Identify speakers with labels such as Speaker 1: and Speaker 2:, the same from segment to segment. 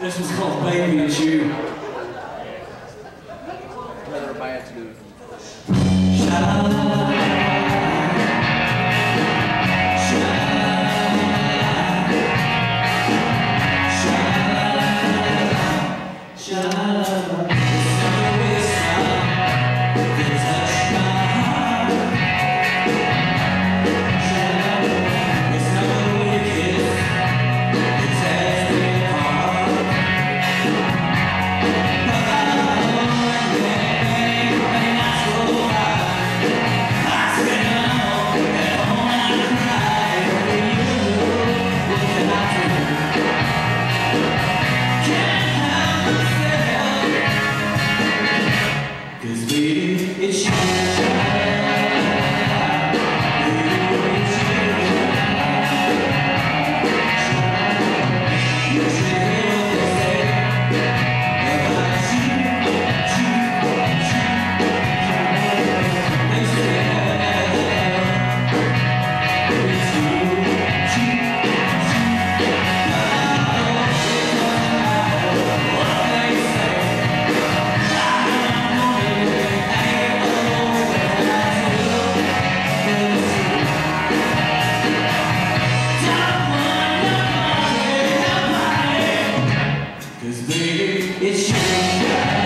Speaker 1: This was called Baby It's You.
Speaker 2: Another to do.
Speaker 1: Sha-la-la-la. Ele te it's you.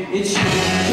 Speaker 1: It's you.